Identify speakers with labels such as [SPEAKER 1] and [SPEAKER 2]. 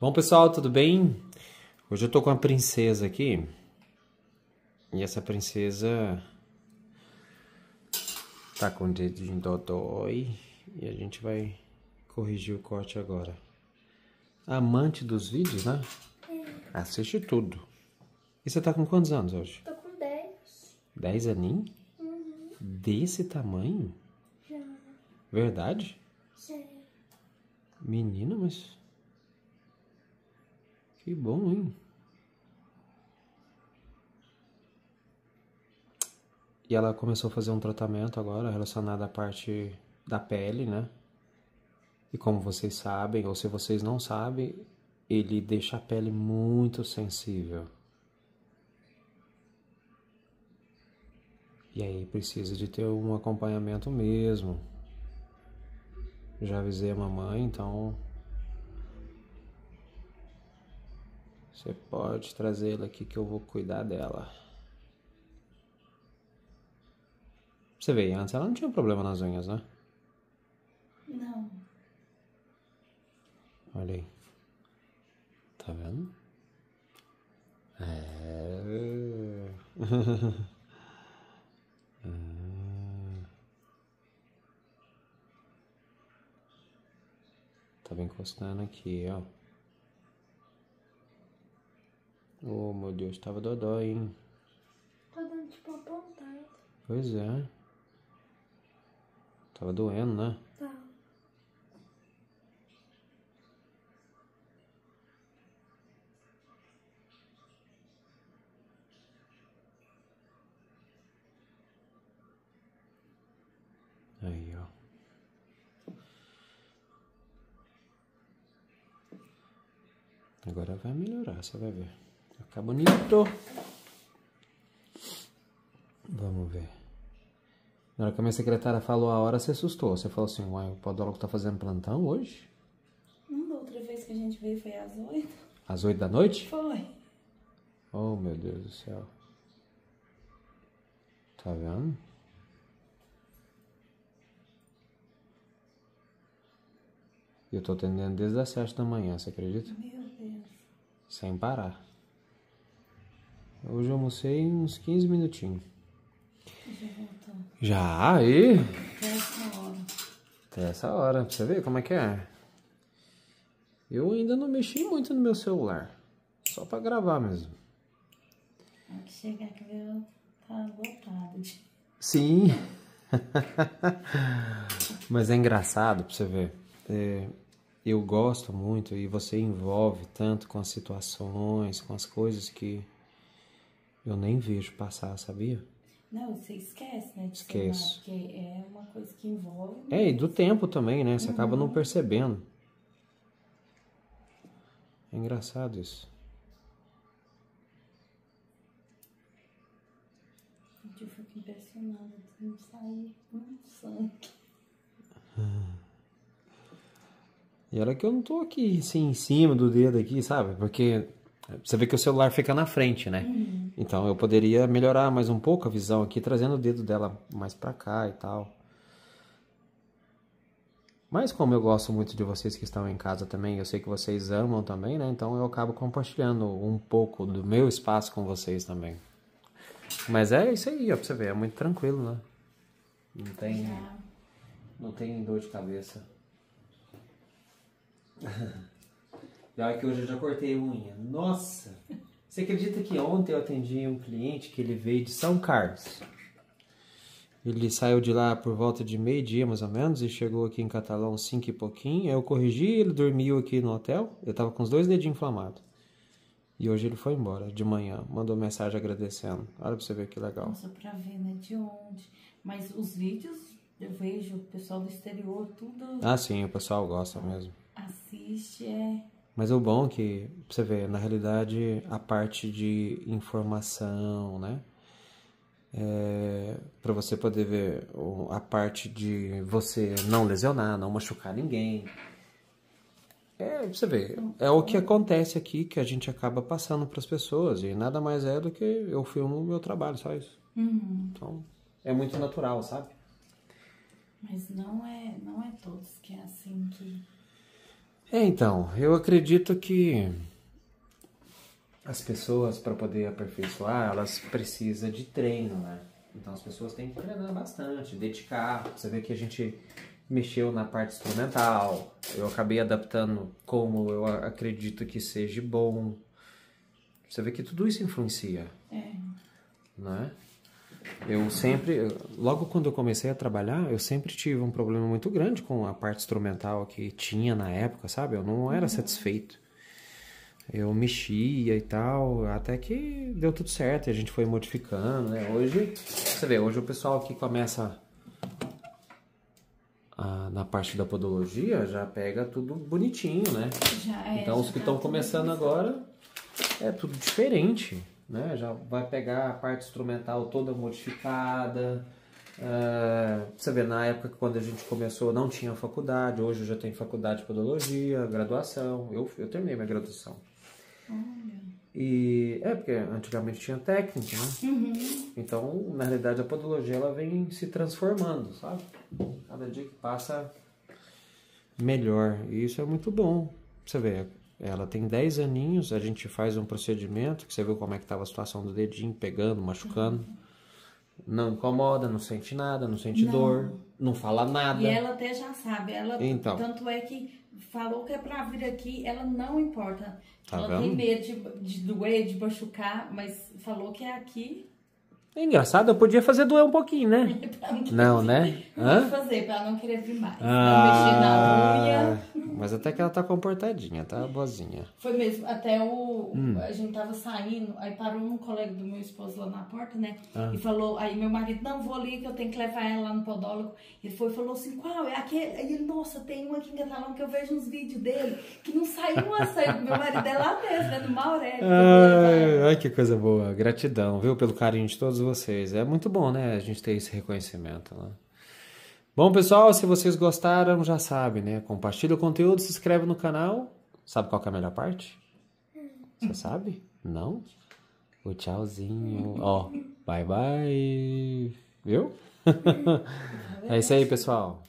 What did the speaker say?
[SPEAKER 1] Bom, pessoal, tudo bem? Hoje eu tô com a princesa aqui. E essa princesa tá com o dedinho dodói. E a gente vai corrigir o corte agora. Amante dos vídeos, né? Assiste tudo. E você tá com quantos anos hoje?
[SPEAKER 2] Tô com 10.
[SPEAKER 1] 10 aninhos?
[SPEAKER 2] Uhum.
[SPEAKER 1] Desse tamanho?
[SPEAKER 2] Já.
[SPEAKER 1] Verdade?
[SPEAKER 2] Sei.
[SPEAKER 1] Menina, mas. Que bom, hein? E ela começou a fazer um tratamento agora relacionado à parte da pele, né? E como vocês sabem, ou se vocês não sabem, ele deixa a pele muito sensível. E aí precisa de ter um acompanhamento mesmo. Já avisei a mamãe, então você pode trazê-la aqui que eu vou cuidar dela. Você vê, antes ela não tinha problema nas unhas, né?
[SPEAKER 2] Não.
[SPEAKER 1] Olha aí. Tá vendo? É. Ah. Tava encostando aqui, ó. Oh, meu Deus, tava dodói, hein?
[SPEAKER 2] Tá dando tipo uma pontada.
[SPEAKER 1] Pois é. Tava doendo, né?
[SPEAKER 2] Tá.
[SPEAKER 1] Aí, ó. Agora vai melhorar, você vai ver. Vai ficar bonito. Vamos ver. Na hora que a minha secretária falou a hora, você assustou. Você falou assim, uai, o podólogo tá fazendo plantão hoje?
[SPEAKER 2] Não, da outra vez que a gente veio foi às 8.
[SPEAKER 1] Às oito da noite?
[SPEAKER 2] Foi.
[SPEAKER 1] Oh, meu Deus do céu. Tá vendo? Eu tô atendendo desde as sete da manhã, você acredita?
[SPEAKER 2] Meu Deus.
[SPEAKER 1] Sem parar. Hoje eu almocei uns 15 minutinhos.
[SPEAKER 2] Já voltou.
[SPEAKER 1] Já? Aí?
[SPEAKER 2] Até essa hora.
[SPEAKER 1] Até essa hora, pra você ver como é que é. Eu ainda não mexi muito no meu celular. Só pra gravar mesmo.
[SPEAKER 2] Que chegar aqui, eu tá lotado.
[SPEAKER 1] Sim. Mas é engraçado pra você ver. É, eu gosto muito e você envolve tanto com as situações, com as coisas que eu nem vejo passar, sabia?
[SPEAKER 2] Não, você esquece, né? Celular, porque é uma coisa que envolve.
[SPEAKER 1] É, e do tempo também, né? Você acaba não percebendo. É engraçado isso.
[SPEAKER 2] Eu fico impressionada de não sair um sangue.
[SPEAKER 1] E olha que eu não tô aqui, assim, em cima do dedo aqui, sabe? Porque você vê que o celular fica na frente, né? Então eu poderia melhorar mais um pouco a visão aqui, trazendo o dedo dela mais pra cá e tal. Mas como eu gosto muito de vocês que estão em casa também, eu sei que vocês amam também, né? Então eu acabo compartilhando um pouco do meu espaço com vocês também. Mas é isso aí, ó, pra você ver, é muito tranquilo, né? Não tem, não tem dor de cabeça. E olha que hoje eu já cortei unha. Nossa! Você acredita que ontem eu atendi um cliente que ele veio de São Carlos? Ele saiu de lá por volta de meio-dia, mais ou menos, e chegou aqui em Catalão cinco e pouquinho. Aí eu corrigi, ele dormiu aqui no hotel. Eu tava com os dois dedinhos inflamados. E hoje ele foi embora, de manhã. Mandou mensagem agradecendo. Olha pra você ver que legal.
[SPEAKER 2] Nossa, pra ver, né? De onde. Mas os vídeos, eu vejo o pessoal do exterior, tudo
[SPEAKER 1] Ah, sim, o pessoal gosta mesmo.
[SPEAKER 2] assiste, é.
[SPEAKER 1] Mas o bom é que, você ver, na realidade, a parte de informação, né? É, para você poder ver a parte de você não lesionar, não machucar ninguém. É, você ver, é o que acontece aqui que a gente acaba passando para as pessoas e nada mais é do que eu filmo o meu trabalho, só isso.
[SPEAKER 2] Uhum.
[SPEAKER 1] Então, é muito natural, sabe?
[SPEAKER 2] Mas não é, não é todos que é assim que.
[SPEAKER 1] É, então, eu acredito que as pessoas, para poder aperfeiçoar, elas precisam de treino, né? Então as pessoas têm que treinar bastante, dedicar. Você vê que a gente mexeu na parte instrumental, eu acabei adaptando como eu acredito que seja bom. Você vê que tudo isso influencia.
[SPEAKER 2] É.
[SPEAKER 1] Né? Eu sempre, logo quando eu comecei a trabalhar, eu sempre tive um problema muito grande com a parte instrumental que tinha na época, sabe? Eu não era uhum. satisfeito. Eu mexia e tal, até que deu tudo certo e a gente foi modificando, né? Hoje, você vê, hoje o pessoal que começa a, na parte da podologia já pega tudo bonitinho, né?
[SPEAKER 2] É,
[SPEAKER 1] então os que estão tá começando agora é tudo diferente né? Já vai pegar a parte instrumental toda modificada. Uh, você vê, na época quando a gente começou não tinha faculdade, hoje eu já tenho faculdade de podologia, graduação. Eu, eu terminei minha graduação.
[SPEAKER 2] Olha.
[SPEAKER 1] E é porque antigamente tinha técnica,
[SPEAKER 2] né? Uhum.
[SPEAKER 1] Então, na realidade, a podologia ela vem se transformando, sabe? Cada dia que passa melhor. E isso é muito bom. Você vê, ela tem 10 aninhos, a gente faz um procedimento, que você viu como é que estava a situação do dedinho, pegando, machucando. Não incomoda, não sente nada, não sente não. dor, não fala nada.
[SPEAKER 2] E ela até já sabe, ela
[SPEAKER 1] então.
[SPEAKER 2] tanto é que falou que é pra vir aqui, ela não importa.
[SPEAKER 1] Tá
[SPEAKER 2] ela
[SPEAKER 1] vendo?
[SPEAKER 2] tem medo de, de doer, de machucar, mas falou que é aqui
[SPEAKER 1] é engraçado, eu podia fazer doer um pouquinho, né?
[SPEAKER 2] não,
[SPEAKER 1] não né?
[SPEAKER 2] Hã? fazer, pra não querer vir mais. Ah, não mexer na unha.
[SPEAKER 1] Mas até que ela tá comportadinha, tá boazinha.
[SPEAKER 2] Foi mesmo, até o. Hum. A gente tava saindo, aí parou um colega do meu esposo lá na porta, né? Ah. E falou, aí meu marido, não, vou ali que eu tenho que levar ela lá no podólogo. Ele foi e falou assim, qual? É aquele. Aí ele, nossa, tem um aqui em Catalão que eu vejo nos vídeos dele, que não saiu uma saiu. Meu marido é lá mesmo, é do Maurélio.
[SPEAKER 1] Ai, ai, que coisa boa. Gratidão, viu, pelo carinho de todos vocês. É muito bom, né, a gente ter esse reconhecimento. Né? Bom, pessoal, se vocês gostaram, já sabe, né? Compartilha o conteúdo, se inscreve no canal. Sabe qual é a melhor parte? Você sabe? Não? O tchauzinho. Ó, bye bye. Viu? é isso aí, pessoal.